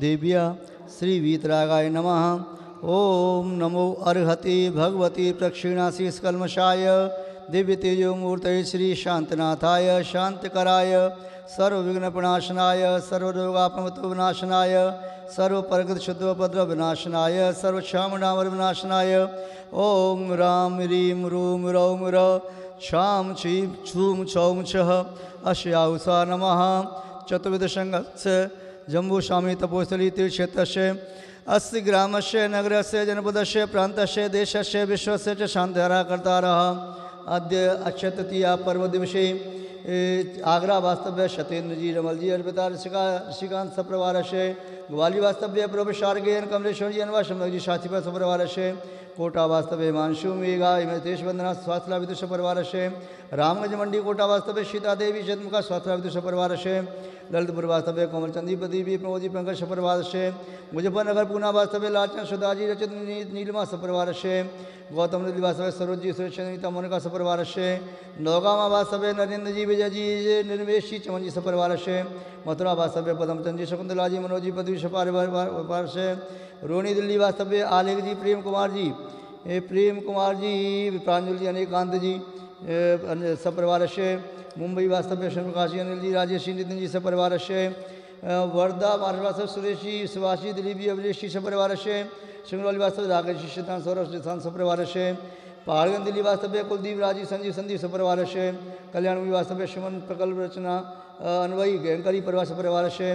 देव्या श्री वीतरागाय नमः। ओम नमो अर्हति भगवती प्रक्षिणाशीष कलमशाय दिव्य तेजो मूर्त श्री शांतनाथाय शांतकराय। सर्वरोगापमतो विनाशनाय सर्वपरगत शुद्धोपद्रव विनाशनाय ओम राम रीम रूम रौम र क्षाम क्षीम छूम छौम छः। अश्याउषा नमः। चतुर्विधसङ्गस्य जम्बूस्वामी तपोस्थली तीर्थक्षेत्रस्य अस्य से नगरस्य से प्रान्तस्य देशस्य विश्वस्य च शान्तिहाराकर्तारः अद्य अक्षतृतीया पर्वदिवसे ए, आगरा वास्तव्य सत्येंद्र जी रमल जी अर्पिता ऋषिका ऋषिकांत सप्रवार से ग्वाली वास्तव्य प्रभु शार्गेन कमलेश्वर जी अनवा शमक जी साथी पर सप्रवार से कोटा वास्तव्य हिमांशु मेघा हिमतेश वंदना स्वास्थ्य विदुष परिवार से रामगंज मंडी कोटा वास्तव्य सीता देवी जन्मुखा स्वास्थ्य विदुष परिवार से ललितपुर वास्तव्य कोमल चंदी प्रदीपी प्रमोदी पंकज सपरिवार से मुजफ्फरनगर पूना वास्तव्य लालचंद सुधाजी रचित नीलमा नीलिमा से गौतम नदी वास्तव्य सरोजी सुरक्षिता मोनिका सपरिवार से नौगामा वास्तव्य नरेंद्र जी विजय जी निर्वेश जी चमन जी सपरिवार से मथुरा वास्तव्य पदमचंद जी शकुंतला जी मनोज जी पदवी सपरिवार से रोनी दिल्ली वास्तव्य आलेख जी प्रेम कुमार जी प्रेम कुमार जी प्रांजल जी अनेकांत जी ए, से मुंबई वास्तव्य शर्मकाशी अनिल जी राजेश नितिन जी सपरिवार से वर्धा महाराष्ट्र सुरेश सुभाष दिलीप जी अभिलेष जी सपरिवार से सिंगरौली वास्तव्य राकेश जी शतान सौरभ सिद्धांत सपरिवार से पहाड़गंज दिल्ली वास्तव्य कुलदीप राजीव संजीव संदीप सपरिवार से कल्याणवी वास्तव्य सुमन प्रकल्प रचना अ, अनवई गैंकरी परिवार सपरिवार से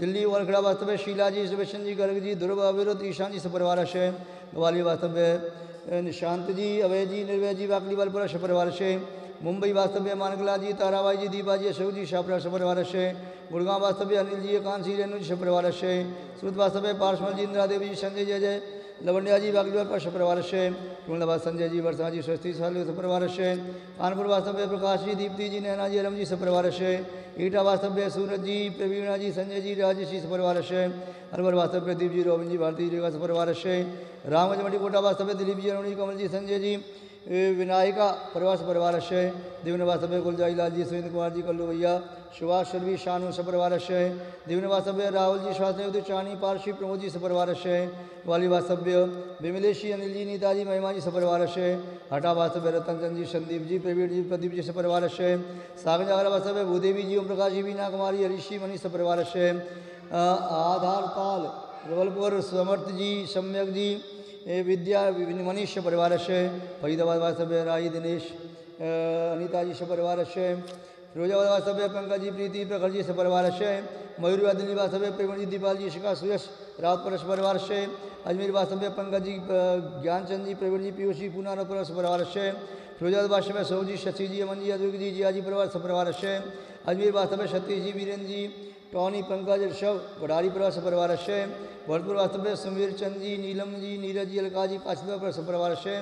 दिल्ली वरखड़ा वास्तव्य शीला जी सुभेशन जी गर्ग जी ध्रुव अविरुद्ध ईशान जी सपरिवार से ग्वालियर वास्तव्य निशांत जी अभय जी निर्वय जी वाकली वालपुरा सपरिवार से मुंबई वास्तव्य मानकला जी ताराबाई जी दीपा जी अशोक जी शाहपुरा सपरिवार से, गुड़गांव वास्तव्य अनिल जी जी रेणु जी सपरिवार से सूरत वास्तव्य पार्शमल जी इंदिरा देवी जी संजय, जय जय लवंडिया जी बागली पर सपरिवार से कुंडलाबाद संजय जी वर्षा जी स्वस्ति साल सपरिवार से, कानपुर वास्तव्य प्रकाश जी दीप्ति जी नैना जी रम जी सपरिवार से, ईटा वास्तव्य सूरज जी प्रवीणा जी संजय जी राजेश जी सपरिवार से अलवर वास्तव्य प्रदीप जी रोबिन जी भारती जी का सपरिवार से रामगंज मंडी कोटा वास्तव्य दिलीप जी अरुण जी कमल जी संजय जी विनायका परिवार से दिव्य वास्तव्य गुलजाई लाल जी सुरेंद्र कुमार जी, कल्लू भैया, सुभाष शर्वी शानू से दिव्य वास्तव्य राहुल जी, स्वास्थ्य चाणी पारसी, प्रमोद जी सपरिवार से वाली वास्तव्य विमलेशी अनिल जी नीताजी, महिमा जी सपरिवार वास्तव्य रतन चंद जी, संदीप जी, प्रवीण जी, प्रदीप जी सपरिवार से सागर जागर वास्तव्य भूदेवी जी ओम प्रकाश जी बीना कुमारी, हरीशी मनीष सपरिवार से आधार जबलपुर, समर्थ जी, सम्यक जी ए विद्या मनीष परिवार से फरीदाबाद वास्तव्य राई दिनेश अनीता जी परिवार से फिरोजाबाद वास्तव्य पंकज जी प्रीति प्रखर जी से परिवार से मयूरबाद दिल्ली वास्तव्य प्रेमण जी दीपाल जी शिखा सुयश परस परिवार से अजमेर वास्तव्य पंकज जी ज्ञानचंद जी प्रवीण जी पीयूष जी पूना परस परिवार से फिरोजाबाद वास्तव्य सौ जी शशि जी अमन जी अदुर्ग जी जिया जी परिवार सपरिवार से अजमेर वास्तव्य सतीश जी वीरेंद्र जी टॉनी पंकज ऋषभ वडारी प्रवास परिवार से, भरतपुर वास्तव्य समीर चंद जी, नीलम जी, नीरज जी, अलका जी काशिदा प्रवास परिवार से,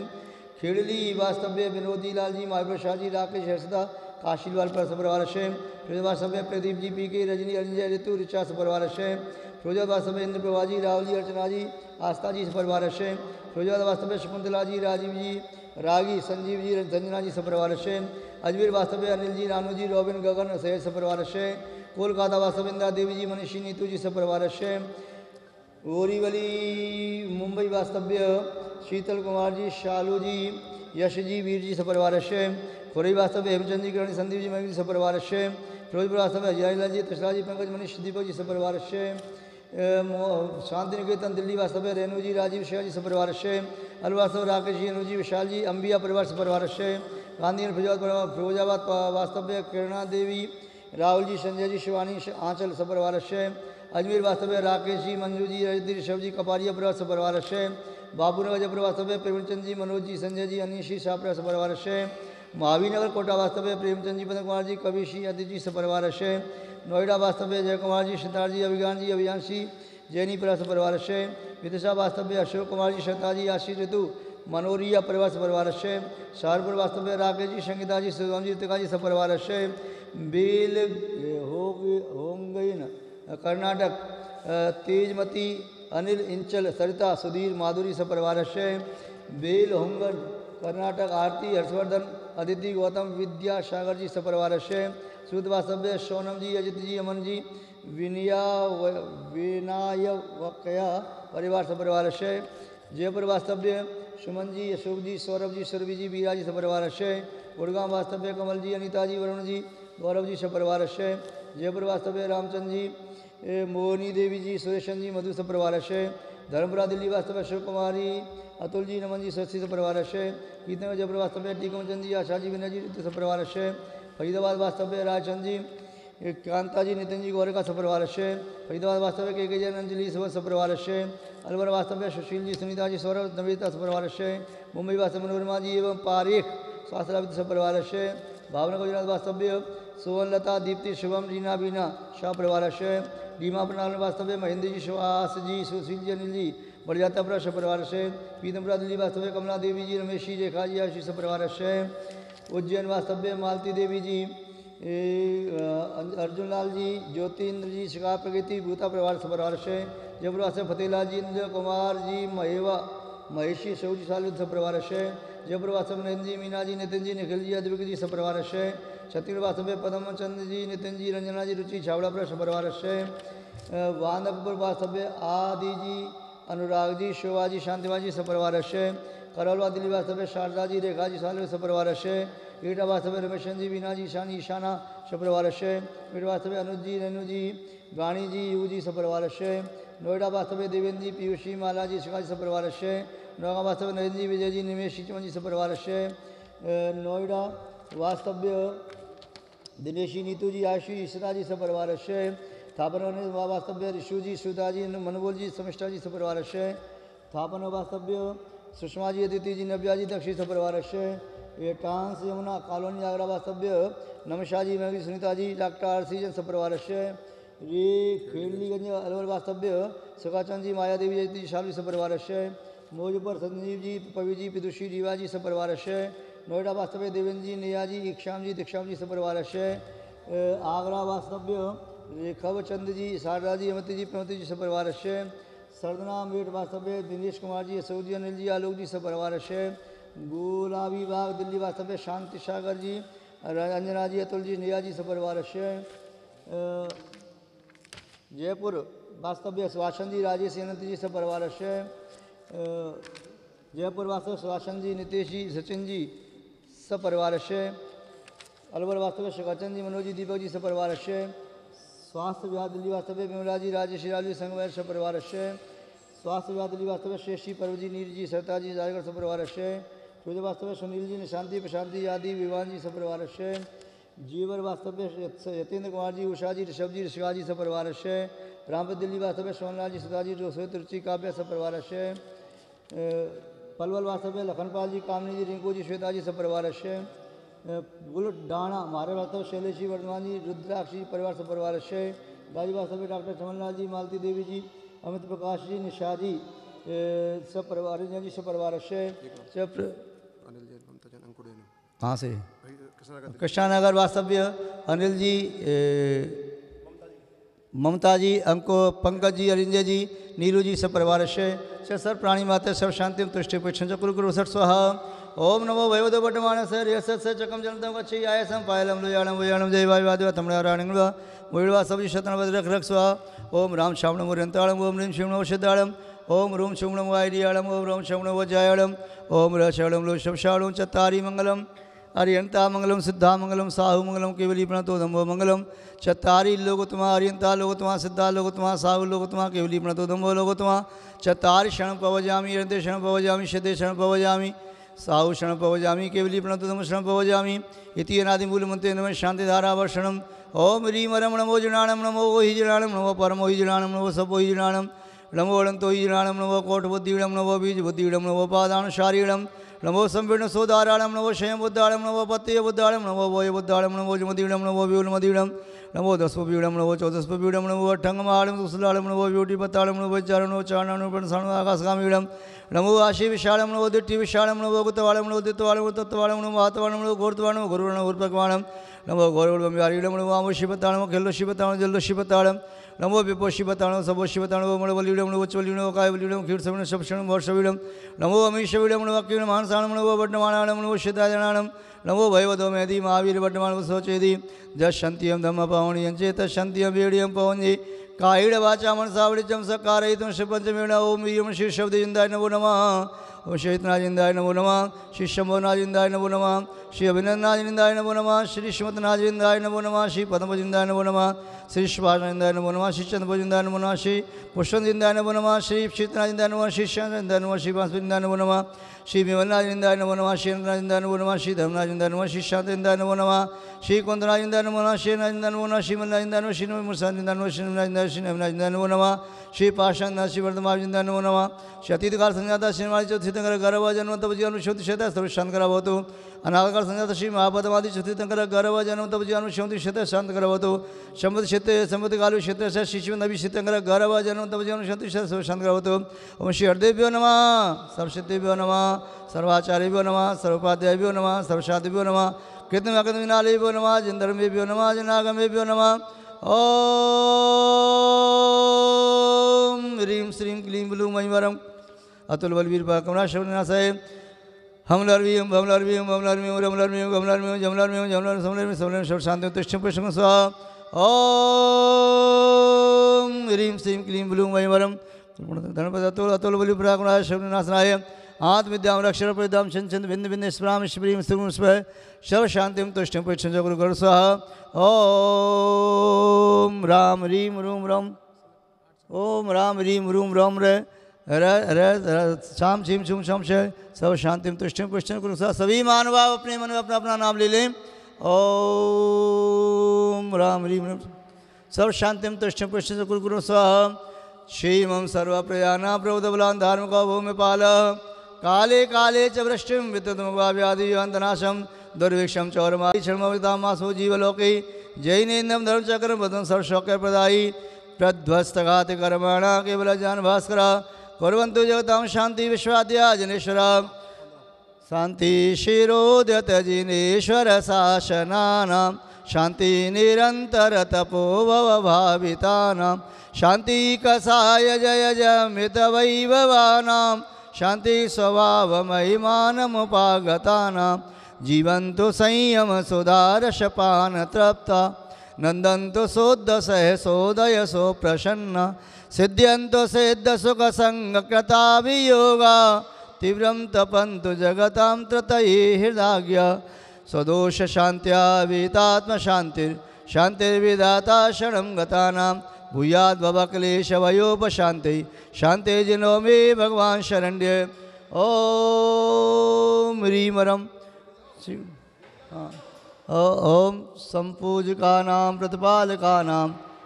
खेड़ली वास्तव्य विनोदी लाल जी महावीर शाह जी, राकेश हर्षदा, काशीलाल प्रवास परिवार से फिरोज वास्तव्य प्रदीप जी पी के रजनी अजय ऋतु ऋचा परिवार से, फिरोजाबाद वास्तव्य इंद्र प्रभा जी, राहुल जी, अर्चना जी, आस्था जी परिवार से, फिरोजाबाद वास्तव्य शकुंतला जी, राजीव जी, रागी, संजीव जी संजना जी सपरिवार से अजमेर वास्तव्य, अनिल जी, रानू जी, रोबिन गगन, सहेज सपरिवार से कोलकाता वास्तव्य, इंदिरा देवी जी, मनीषी नीतू जी, सपरिवार से ओरीवली, मुंबई वास्तव्य, शीतल कुमार जी, शालू जी, यश जी, वीर जी, सपरिवार से खुरई वास्तव्य, हेमचंद जी, किरण संदीप जी मयूर जी, सपरिवार से फिरोजपुर वास्तव्य, अजयलाल जी तशला जी, पंकज, मनीष, दीपक जी, सपरिवार से शांति निकेतन दिल्ली वास्तव्य, रेणु जी, राजीव शिवा जी, सपरिवार से अलवर वास्तव्य, राकेश जी अनुजी विशाल जी, अंबिया परिवार, सपरिवार से गांधी फिरोजाबाद फिरोजाबाद वास्तव्य किरणा देवी राहुल जी संजय जी शिवानी आंचल सपरिवार से अजमेर वास्तव्य राकेश जी मंजू जी रजती ऋषभ जी कपारिया परिवार सपरिवार से बाबूनगर जयपुर वास्तव्य प्रेमचंद जी मनोज जी संजय जी अनिशी शाह सपरिवार से महावीनगर कोटा वास्तव्य प्रेमचंद जी पदम कुमार जी कविशी अदित जी सपरिवार से नोएडा वास्तव्य जय कुमार जी सितार जी अभिज्ञान जी अभियांशी जैनी परिवार सपरिवार से विदिशा वास्तव्य अशोक कुमार जी शता जी आशीष ऋतु मनोरिया परिवार सपरिवार से सहारपुर वास्तव्य राकेश जी, संगीता जी सुगम जी, तिका जी सपरिवार से। बेल हो होंगई कर्नाटक तेजमती, अनिल, इंचल, सरिता, सुधीर, माधुरी सपरिवार से। बेल होंगन, कर्नाटक, आरती, हर्षवर्धन, अदिति, गौतम, विद्या, सागर जी सपरिवार से। सूद वास्तव्य सोनम जी, अजित जी, अमन जी, विनया विनायकया परिवार सपरिवार से। जयपुर वास्तव्य सुमन जी अशोक जी सौरभ जी सुरभि जी बीरा जी सपरिवार से गुड़गांव वास्तव्य कमल जी अनिता जी वरुण जी गौरव जी सपरिवार से जयपुर वास्तव्य रामचंद्र जी मोहनी देवी जी सुरेशन जी मधु सपरिवार से धर्मपुरा, दिल्ली वास्तव्य शिव कुमारी अतुल जी नमन जी सस्ती सपरिवार से कीर्तन जयपुर वास्तव्य टीकमचंद जी आशा जी विनय जी सपरिवार से फरीदाबाद वास्तव्य राजचंद जी ये कांता जी नितिन जी गौर का सपरिवार से फरीदाबाद वास्तव्य के के जैन अंजलि सब सपरिवार से अलवर वास्तव्य सुशील जी सुनीता जी सौरभ नवीता सपरिवार से मुंबई वास्तव मनोरमा जी एवं पारिक स्वास्थ्य सपरिवार से भावना गुजरात वास्तव्य सुवनलता दीप्ति, शुभम, रीना, बीना शाह परिवार से डीमा प्रणाल वास्तव्य महेंद्र जी सुहास जी सुशील जी अनिल जी बड़जाता प्र परिवार से पीतमपुरा दिल्ली वास्तव्य कमला देवी जी, रमेश जी, रेखा जी, आशीष से उज्जैन वास्तव्य मालती देवी जी अर्जुन लाल जी ज्योति इंद्र जी शिका प्रगति, भूता परिवार परिवार से जयपुर वास्तव्य फतेहलाल जी, इंद्र कुमार जी, महेवा महेशी शौजी साल परिवार से जयपुर वास्तव नरेंद्र जी, मीना जी, नितिन जी, निखिल जी, अद्विक जी सपरिवार से छत्तीसगढ़ वास्तव्य पदम चंद्र जी, नितिन जी, रंजना जी, रुचि, छावड़ा पर सपरिवार से वानकपुर वास्तव्य आदि जी, अनुराग जी, शोभा जी, शांतिमा जी सपरिवार से करौलवा दिल्ली वास्तव्य शारदा जी, रेखा जी, साल सपरिवार से ईटा वास्तव्य रमेशन जी वीना जी ईशानी ईशाना सपरिवार से ईट वास्तव्य अनुज जी रेणु जी यू जी सपरिवार से नोएडा वास्तव्य देवेंद्र जी पीयूषी माला जी शिखा जी सपरिवार से नौगा वास्तव्य नरेंद्र जी विजय जी निमेश चमन जी सपरिवार से नोएडा, वास्तव्य, दिनेशी नीतू जी आशु ईश्वरा जी से स्थापन वास्तव्य ऋषु जी सुधा जी मनोबोल जी समिष्ठा जी सपरिवार से स्थापन वास्तव्य सुषमा जी अदिति जी नव्या जी दक्षिण सपरिवार टांस यमुना कॉलोनी आगरा वास्तव्य नमशा ji Meghi Sunita ji doctor R C जन सपरिवार ये खेड़लीगंज अलवर वास्तव्य सुखाचंद जी, माया देवी, जयती शालवी सपरिवार से मौजपुर संजीव जी पवी जी पिदुषी रीवा जी सपरिवार नोएडा वास्तव्य देवेंद्र जी, नेहा जी इक्षाम जी, दीक्षाम जी सपरिवार आगरा वास्तव्य रेखव चंद जी शारदा जी अमती जी, प्रमति जी सपरिवार सरदना मेट वास्तव्य दिनेश कुमार जी सऊदी अनिल जी, आलोक जी सपरिवार गुलाबी बाग, दिल्ली वास्तव्य शांति सागर जी अंजना जी अतुल जी, नेहा जी सपरिवार जयपुर वास्तव्य सुभाषन जी, राजेश अनंत जी सपरिवार जयपुर वास्तव सुभाषन जी, नितेश जी, सचिन जी सपरिवार अलवर वास्तव्य सुखाचंद जी, मनोज जी, दीपक जी सपरिवार स्वास्थ्य विभाग, दिल्ली वास्तव्य विमला जी, राजेश लाल जी संगमैर सपरिवार स्वास्थ्य विभाग, दिल्ली वास्तव्य शेषी पर्वजी नीर जी सरता जी राजगढ़ सपरिवार वास्तव्य सुनील जी, निशांति प्रशांति आदि, विवान जी सपरिवार से जीवर वास्तव्य यतेंद्र कुमार जी, उषा जी, ऋषभ जी शिवा जी सपरिवार से रामपुर दिल्ली वास्तव्य सोनलाल जी, सुधा जी रोसोत रुचि काव्य सपरिवार से पलवल वास्तव्य लखनपाल जी, कामनी जी, रिंकू जी, श्वेता जी सपरिवार से गुल डाणा, मारे वास्तव्य शैलेश जी वर्धमान जी, रुद्राक्ष जी परिवार सपरिवार से गाजी वास्तव्य डॉक्टर चमनलाल जी, मालती देवी जी, अमित प्रकाश जी, निशा जी सब परिवार जी सब परिवार से जैन कहाँ से? कृष्णनगर कृष्णानगर वास्तव्य अनिल जी ममता जी अंको पंकज जी अरिंजय जी नीलू जी सब परिवार से सर प्राणी माते सब शांति तुष्टि पुष्ण च गुरु सर स्वाहा। ओम नमो वैवदो बटमान सर रेस से चकम जनतम गच्छी आय सम पायलम लोयाणम वयाणम जय वायु वादिवा तमणा राणिंगवा मुइडवा सब शतन वद रख स्वाहा। ओम राम श्रावणम रंताळम ओम ह्रीं शिवणो सिद्धाळम ओम रूम शिवणम वायरियाळम ओम रम श्रवणो वजायाळम ओम र शवणम लो शवशाळम चत्तारी मंगलम अरियंता मंगलम सिद्धा मंगलम साहु मंगलम केवली प्रणतो धम्भो मंगलम चत्तारी लोगोत्मा अरियंता लोगोत्मा सिद्धा लोगोत्मा साहु लोगोत्मा केवली प्रणतो धम्भो लोगोत्मा चत्तारि क्षण पवजामि अरियंते क्षण पवजामि सिद्धे क्षण पवजामि साहु क्षण पवजामि केवली प्रणतो धम्मो क्षण पवजामि इति अनादिमूलमन्त्रे नमः शान्तिधारावर्षणम् ओम ह्रीं रम नमो जुणाणं नमो हि जुणाणं नमो परमो हि नमो सपो हि जुणाणं नमो हि जुणाणं नमो कोटबुद्धिणं नमो बीजबुद्धिणं नमो पादानुशारीणं नमो संपीर्ण सोदाराणं नमो क्षयं बुद्धाणं नमो पत्य बुद्धाणं नमो वोय बुद्धाणं नमो जुमदीणं नमो व्यूलमदीणं नमो दस्पपीडं नमो चौदस्पपीडं नमो अठङ्गमाणं सुसलाळं नमो व्यूटिपत्ताळं नमो चारणो चारणं आकाशगामीडं नमो आशी विशालम नमो दिट्टि विशालम नमो गुतवाणम नमो दित्वाणम तत्वाणम नमो महातवाणम नमो घोरतवाणम गुरुवण उर्पकवाणम नमो गौरवम व्यारीणम नमो आमो शिवताणम खेलो शिवताणम जल्लो शिवताणम नमो विपो शिवताणम सबो शिवताणम मणवलीडम नमो उच्चवलीडम कायवलीडम क्षीरसवण शपषणम वर्षवीडम नमो अमीशवीडम नमो अक्कीण मानसाणम नमो वड्डमाणाणम नमो सिद्धाजनाणम नमो भयवदो मेधि महावीर वड्डमाण सोचेदि जशंतियम धम्म पवणियं चेत शंतियं वीडियं पवन्ये कायिड वाचा मनसावड़िचम सकारयितुं शिपंचमेण ओम वीयम श्री शब्दजिंदाय नमो नमः। ओम श्रीतनाजिंदाय नमो नमः श्री शंभोनाजिंदाय नमो नमः श्री अभिनंदनाजिंदाय नमो नमः श्री श्रीमतनाजिंदाय नमो नमः श्री पद्मजिंदाय नमो नमः श्री सुभाषजिंदाय नमो नमः श्री चंद्रभजिंदाय नमो नमः श्री पुष्पजिंदाय नमो नमः श्री शीतनाजिंदाय नमो नमः श्री श्यामजिंदाय नमः श्री बांसुजिंदाय नमो नमः श्री विमलनाजिंदाय नमो नमः श्री नंदनाजिंदाय नमो नमः श्री धर्मनाजिंदाय नमः श्री शांतिंदाय नमो नमः श्री कुंदनाजिंदाय नमो नमः श्री नाजिंदाय नमो नमः श्री मल्लाजिंदाय नमः श्री मुरसाजिंदाय नमः श्री नाजिंदाय श्री नवनाजिंदाय नमो नमः श्री पाशांदा श्री वर्धमाजिंदाय नमो नमः श्री अतीतकाल संजाता श्रीमाली चतुर्थंकर गर्भ जन्म तप जीवन श्योति शेत सर्व शांत करावतो। अनागकाल संजाता श्री महापदवादी चतुर्थंकर गर्भ जन्म तप जीवन श्योति शेत शांत करावतो। शंभत शेत संभत कालु क्षेत्र से शिशु नवी शेतंकर गर्भ जन्म तप जीवन श्योति शेत सर्व शांत करावतो। ओम श्री हरदेव्यो नमः। सर्वशक्तिभ्यो नमः। सर्वाचार्यभ्यो नमः। सर्वोपाध्यायभ्यो नमः। सर्वशादिभ्यो नमः। कृतमकदमिनालेभ्यो नमः। जिन्दर्मेभ्यो नमः। जनागमेभ्यो नमः। ॐ ह्रीं श्रीं क्लीं ब्लूं मयिवरम् अतुल बलवीर कमला शवनाशय हमलर्वीं भमलर्वीं भमलर्वीं रमलर्वीं गमलर्वीं जमलर्वीं जमलर्वीं समलर्वीं समलर्वीं सर्व शांति तिष्ठं पुष्टं स्वाहा। ॐ ह्रीं श्रीं क्लीं ब्लूं मयिवरम् धनपद अतुल अतुल बलि प्राकुणाय शवनाशनाय आत्मविद्यां रक्षण परिदाम छंद भिन्न बिंद स्प्राम श्रीम सुगुण स्व सर्व शांतिम तुष्टिम पुष्टं गुरु गुरु स्वाहा। ओम राम रीम रूम रम ओम राम रीम रूम रम र- शाम छीम छुम शम सब शांतिम तुष्टिम पुष्टं गुरु स्वाहा सभी मानव अपने मन में अपना अपना नाम ले लें। ओम राम रीम रम सर्व शांतिम तुष्टिम पुष्टं गुरु गुरु स्वाहा श्रीमं सर्वप्रयाना, प्रबुधबलान् धार्मिको भूमिपाल काले काले च वृष्टिं विद्युतमुपाव्याधिवन्तनाशं दुर्भिक्षं चौरमायि क्षणमवितामासो जीवलोके। जैनेन्द्रं धर्मचक्रं पदं सर्वशौक्यप्रदायि प्रध्वस्तघातकर्मणा केवलजान् भास्कर। कुर्वन्तु जगतां शान्ति विश्वाद्या जनेश्वरा शान्ति शिरोद्यत जिनेश्वर शासनानां शान्ति निरन्तर तपो भव भावितानां शान्ति कसाय जय जमित वैभवानां शान्ति स्वभावमहिमानमुपागतानां जीवन्तु संयम सुधारशपान तृप्ता नन्दन्तु सोद्दसहसोदय सो प्रसन्न सिद्ध्यन्तु सिद्धसुखसङ्गकृताभियोगा तीव्रं तपन्तु जगतां त्रतये हृदाज्ञ स्वदोषशान्त्या वीतात्मशान्तिर् शान्तिर्विधाता शरणं गतानां। भूयाद्भवक्लेशवयोपशान्ति शान्ते जिनो मे भगवान् शरण्य। ह्रीमरं। श्री हाँ। ओ- ॐ सम्पूजकानां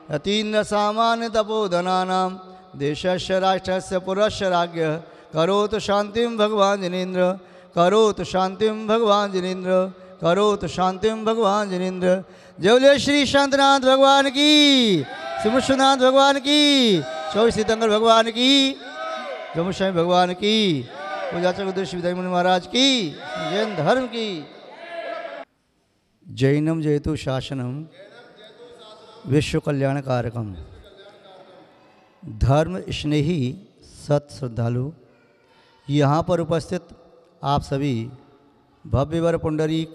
प्रतिपालकानां यतीन्द्रसामान्यतपोधनानां देशस्य राष्ट्रस्य पुरस्य राज्ञः। करोतु शान्तिं भगवान् जनेन्द्र, करोतु शान्तिं भगवान् जिनेन्द्र, करोतु शान्तिं भगवान् जनेन्द्र। जय श्री शांतनाथ भगवान की सिमुष्नाथ भगवान की, चौबीस सितंबर भगवान की जमुस्वामी भगवान की, पूजा चक्रदर्शी विदाई मुनि महाराज की, जैन धर्म की। जैनम जयतु शासनम। विश्व कल्याण कार्यक्रम धर्म स्नेही, सत श्रद्धालु, यहाँ पर उपस्थित आप सभी भव्यवर पुंडरीक,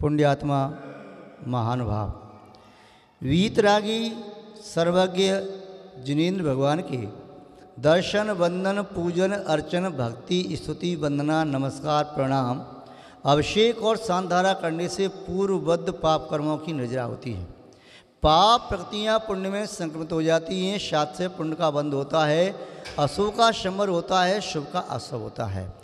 पुण्यात्मा, महानुभाव। वीतरागी, सर्वज्ञ जिनेन्द्र भगवान के दर्शन, वंदन, पूजन, अर्चन, भक्ति, स्तुति, वंदना, नमस्कार, प्रणाम, अभिषेक और सांधारा करने से पूर्वबद्ध पाप कर्मों की नजरा होती है। पाप प्रकृतियाँ पुण्य में संक्रमित हो जाती हैं सात से पुण्य का बंद होता है, अशुभ का शमर होता है, शुभ का अशुभ होता है।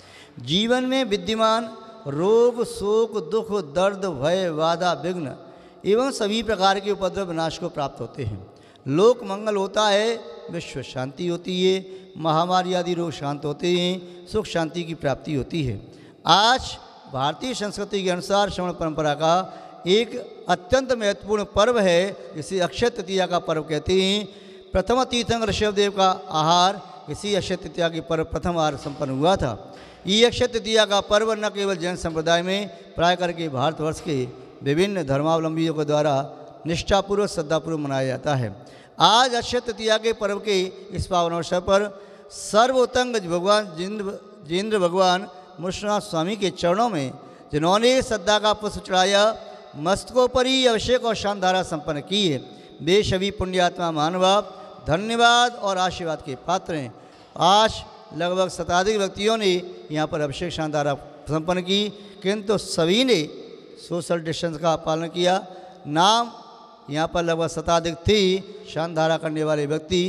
जीवन में विद्यमान रोग, शोक, दुख, दर्द, भय, वादा, विघ्न एवं सभी प्रकार के उपद्रव विनाश को प्राप्त होते हैं। लोक मंगल होता है, विश्व शांति होती है, महामारी आदि रोग शांत होते हैं, सुख शांति की प्राप्ति होती है। आज भारतीय संस्कृति के अनुसार श्रवण परंपरा का एक अत्यंत महत्वपूर्ण पर्व है जिसे अक्षय तृतीया का पर्व कहते हैं। प्रथम तीर्थंकर ऋषभदेव का आहार, इसी अक्षय तृतीया के पर्व प्रथम बार संपन्न हुआ था। ये अक्षय तृतीया का पर्व न केवल जैन संप्रदाय में, प्राय करके भारतवर्ष के विभिन्न धर्मावलंबियों के द्वारा निष्ठापूर्वक, श्रद्धापूर्वक मनाया जाता है। आज अक्षय तृतीया के पर्व के इस पावन अवसर पर सर्वोत्तंग भगवान जिंद्र जिंद्र भगवान मुश्रनाथ स्वामी के चरणों में जिन्होंने श्रद्धा का पुष्प चढ़ाया मस्तकों पर ही अभिषेक और शानधारा संपन्न की है वे पुण्यात्मा मानवाब धन्यवाद और आशीर्वाद के पात्र हैं। आज लगभग शताधिक व्यक्तियों ने यहाँ पर अभिषेक शानधारा संपन्न की, किंतु सभी ने सोशल डिस्टेंस का पालन किया। नाम यहाँ पर लगभग शताधिक थी। शानधारा करने वाले व्यक्ति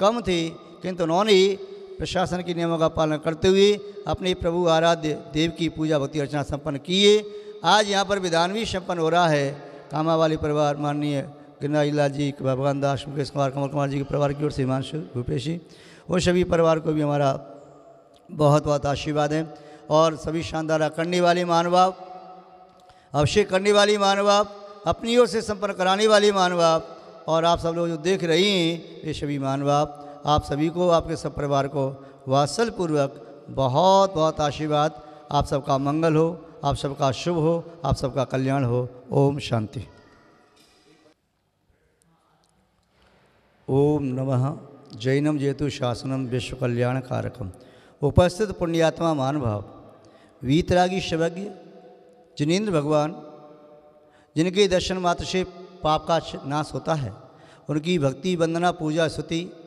कम थे, किंतु उन्होंने प्रशासन के नियमों का पालन करते हुए अपने प्रभु आराध्य देव की पूजा भक्ति अर्चना संपन्न किए। आज यहाँ पर विधान भी संपन्न हो रहा है। कामा कामावाली परिवार माननीय गिरनारी लाल जी भगवान दास मुकेश कुमार, कमल कुमार जी के परिवार की ओर से हिमांशु भूपेश जी, वो सभी परिवार को भी हमारा बहुत बहुत आशीर्वाद है और सभी शानदारा करने वाले महानुभाव अभिषेक करने वाली महानुभाव अपनी ओर से संपन्न कराने वाली महानुभाव और आप सब लोग जो देख रही हैं, ये सभी महानुभाव आप सभी को, आपके सब परिवार को वात्सलपूर्वक बहुत बहुत आशीर्वाद। आप सबका मंगल हो, आप सबका शुभ हो, आप सबका कल्याण हो। ओम शांति। ओम नमः। जैनम जेतु शासनम विश्व कल्याण कारकम। उपस्थित पुण्यात्मा महानुभाव। वीतरागी शवज्ञ, जिनेन्द्र भगवान, जिनके दर्शन मात्र से पाप का नाश होता है, उनकी भक्ति वंदना, पूजा, स्तुति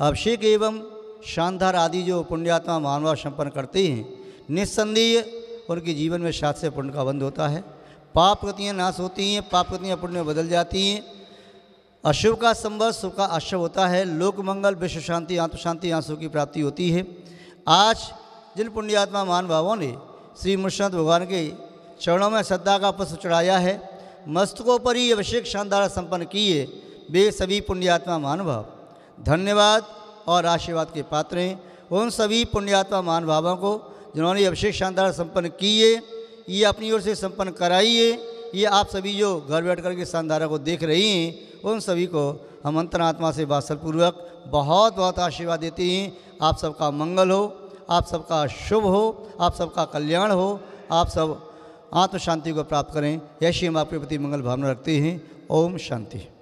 अभिषेक एवं शानदार आदि जो पुण्यात्मा मानव संपन्न करते हैं, निस्संदेह उनके जीवन में सात से पुण्य का बंध होता है। पाप गतियाँ नाश होती हैं, पाप गतियाँ पुण्य में बदल जाती हैं। अशुभ का संभव शुभ का अशुभ होता है। लोक मंगल, विश्व शांति, आत्म शांति, आँसू की प्राप्ति होती है। आज जिन पुण्यात्मा मान भावों ने श्री मुश्रत भगवान के चरणों में श्रद्धा का पुष्प चढ़ाया है, मस्तकों पर ही अभिषेक शानदार संपन्न किए, वे सभी पुण्यात्मा महानुभाव। धन्यवाद और आशीर्वाद के पात्र हैं। उन सभी पुण्यात्मा महानुभावों को, जिन्होंने अभिषेक शानदार संपन्न किए, ये अपनी ओर से संपन्न कराइए, ये आप सभी जो घर बैठ कर के शानदारा को देख रही हैं, उन सभी को हम अंतरात्मा से वात्सलपूर्वक बहुत बहुत आशीर्वाद देते हैं। आप सबका मंगल हो, आप सबका शुभ हो, आप सबका कल्याण हो, आप सब आत्म शांति को प्राप्त करें। ऐसी हम आपके प्रति मंगल भावना रखते हैं। ओम शांति।